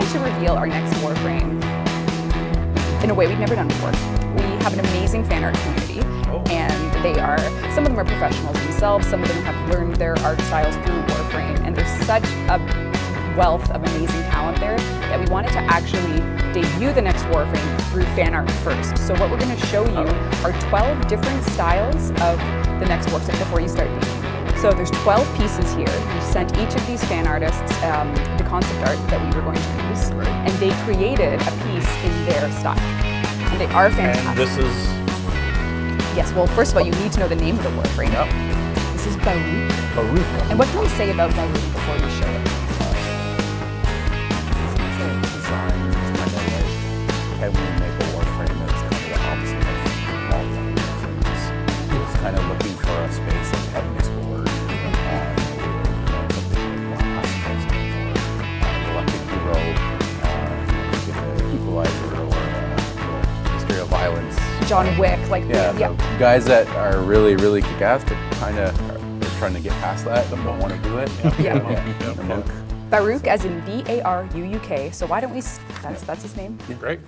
to reveal our next Warframe in a way we've never done before. We have an amazing fan art community, oh. and they are, some of them are professionals themselves, some of them have learned their art styles through Warframe, and there's such a wealth of amazing talent there that we wanted to actually debut the next Warframe through fan art first. So what we're going to show you oh. are 12 different styles of the next Warframe before you start So there's 12 pieces here. We sent each of these fan artists um, the concept art that we were going to use, right. and they created a piece in their style. And they are fantastic. And this is... Yes, well, first of all, you need to know the name of the Warframe. Yep. This is Baruuk. Baruuk. And what can we say about Baruuk before we show it? John Wick, like yeah, the, yeah. guys that are really, really kick-ass, but kind of they're trying to get past that, but don't want to do it. Yeah. yeah. Baruuk as in B-A-R-U-U-K. So why don't we, that's, that's his name. Great.